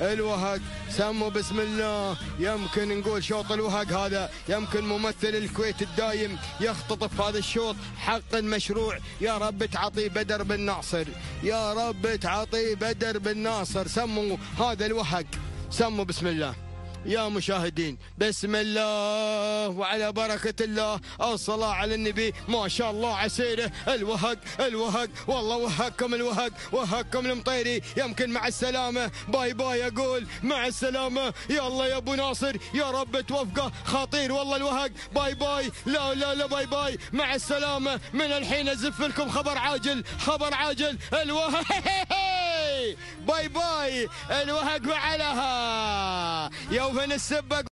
الوهق سموا بسم الله. يمكن نقول شوط الوهق هذا. يمكن ممثل الكويت الدايم يختطف هذا الشوط. حق مشروع يا رب تعطي بدر بن ناصر. يا رب تعطي بدر بن ناصر. سموا هذا الوهق سموا بسم الله. يا مشاهدين بسم الله وعلى بركة الله. الصلاة على النبي ما شاء الله عسيرة. الوهق الوهق والله وهقكم الوهق وهقكم المطيري. يمكن مع السلامة. bye bye أقول مع السلامة. يلا يا أبو ناصر يا رب توفقه. خطير والله الوهق. bye bye لا لا لا bye bye. مع السلامة. من الحين أزف لكم خبر عاجل خبر عاجل. الوهق باي باي. الوهق وعلها يوفن السبق